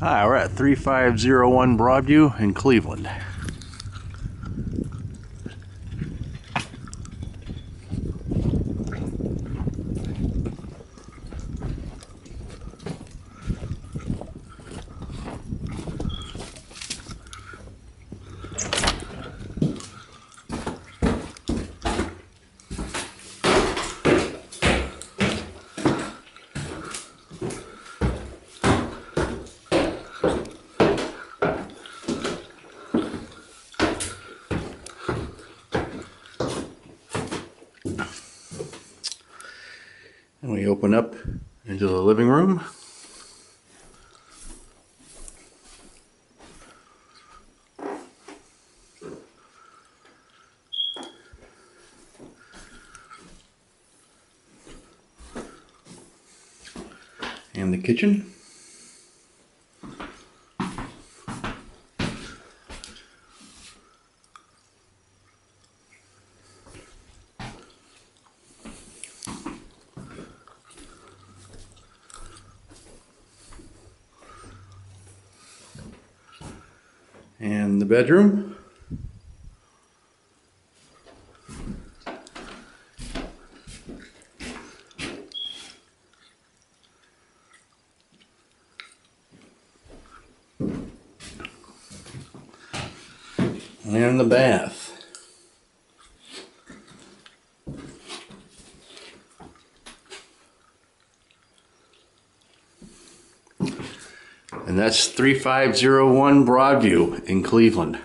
Hi, we're at 3501 Broadview in Cleveland. And we open up into the living room. And the kitchen. And the bedroom. And the bath. And that's 3501 Broadview in Cleveland.